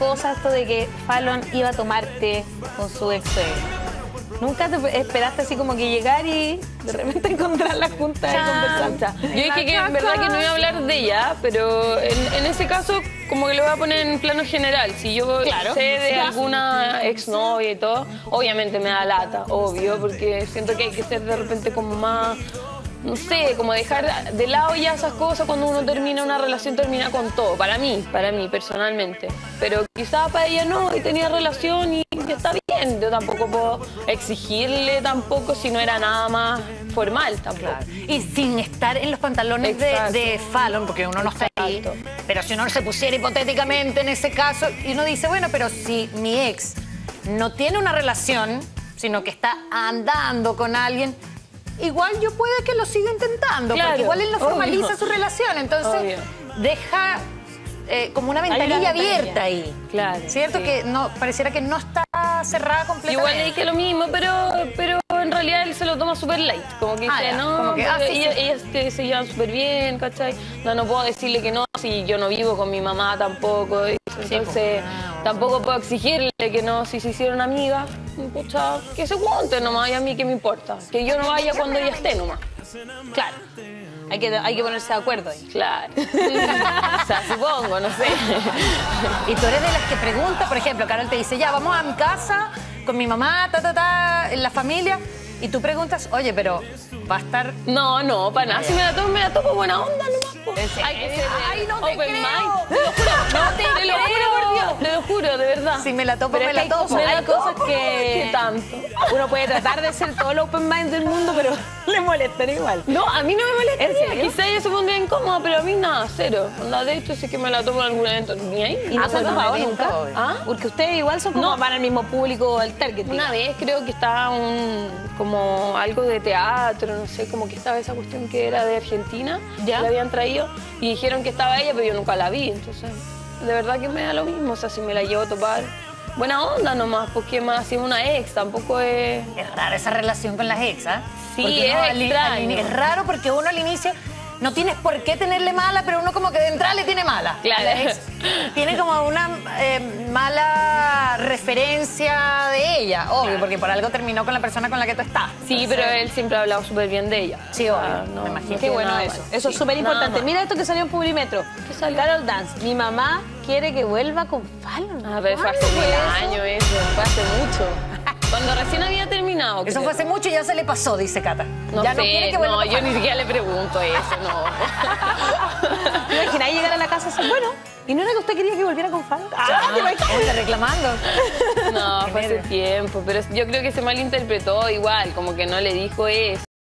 cosa esto de que Fallon iba a tomarte con su ex ¿Nunca te esperaste así como que llegar y de repente encontrar la junta de conversar? Yo dije que en verdad que no iba a hablar de ella, pero en, ese caso como que lo voy a poner en plano general. Si yo sé de alguna exnovia y todo, obviamente me da lata, obvio, porque siento que hay que ser de repente como más no sé, como dejar de lado ya esas cosas cuando uno termina una relación, termina con todo. Para mí, para mí personalmente. Pero quizá para ella no, y tenía relación y está bien. Yo tampoco puedo exigirle tampoco si no era nada más formal tampoco. Y sin estar en los pantalones de, Fallon, porque uno no está ahí. Pero si uno se pusiera hipotéticamente en ese caso, y uno dice, bueno, pero si mi ex no tiene una relación, sino que está andando con alguien igual yo puede que lo siga intentando, porque igual él no formaliza su relación, entonces deja eh, como una ventanilla abierta ahí. Claro. ¿Cierto? Que no pareciera que no está cerrada completamente. Igual le dije lo mismo, pero, pero en realidad él se lo toma súper light. Como que ah, dice, no, como que, ah, ellas, se llevan súper bien, ¿cachai? No, no puedo decirle que no, si yo no vivo con mi mamá tampoco. Entonces, ah, tampoco puedo exigirle que no, si se hicieron amigas, pucha, que se cuente nomás, y a mí qué me importa. Que yo no vaya cuando ella esté nomás. Claro. Hay que, hay que ponerse de acuerdo ahí. Claro. o sea, supongo, no sé. y tú eres de las que pregunta, por ejemplo, Carol te dice, ya, vamos a mi casa con mi mamá, ta, ta, ta, en la familia. Y tú preguntas, oye, pero va a estar... No, no, para nada. Si me la tomo, me la tomo buena onda nomás. Ay, Ay, no te open creo. mind. Te lo juro. No te, te lo juro Te lo juro, de verdad. Si me la tomo, me la tomo. Hay cosas que... ¿Qué tanto? Uno puede tratar de ser todo el open mind del mundo, pero le molestan igual. No, a mí no me molesta. Quizá ella se pondría incómoda, pero a mí nada, cero. La de hecho sí que me la tomo en algún evento. Ni ahí. ¿Y no se ha tomado nunca? ¿Ah? Porque ustedes igual son como van al mismo público, al target. Una vez creo que estaba un, como algo de teatro, no sé, como que estaba esa cuestión que era de Argentina, ¿Ya? la habían traído y dijeron que estaba ella, pero yo nunca la vi, entonces de verdad que me da lo mismo, o sea, si me la llevo a topar. Buena onda nomás, porque más si una ex, tampoco es... Es rara esa relación con las ex, ¿ah? Sí, es extraño. es raro porque uno al inicio no tienes por qué tenerle mala, pero uno como le tiene mala. Claro. tiene como una eh, mala referencia de ella, obvio, porque por algo terminó con la persona con la que tú estás. Sí, pero él siempre ha hablado súper bien de ella. Sí, obvio. no, me imagino. Qué bueno eso. Eso es súper importante. Mira esto que salió en Publimetro. ¿Qué salió? Carol Dance. Mi mamá quiere que vuelva con Fallon. Ah, pero fue hace mil años eso. Fue hace mucho. Cuando recién había terminado. Eso fue hace mucho y ya se le pasó, dice Cata. No ya sé, no quiere que vuelva No, yo ni siquiera le pregunto eso, no. bueno, ¿y no era que usted quería que volviera con Fallon? Ah, ¿te reclamando? No, fue hace tiempo, pero yo creo que se malinterpretó igual, como que no le dijo eso.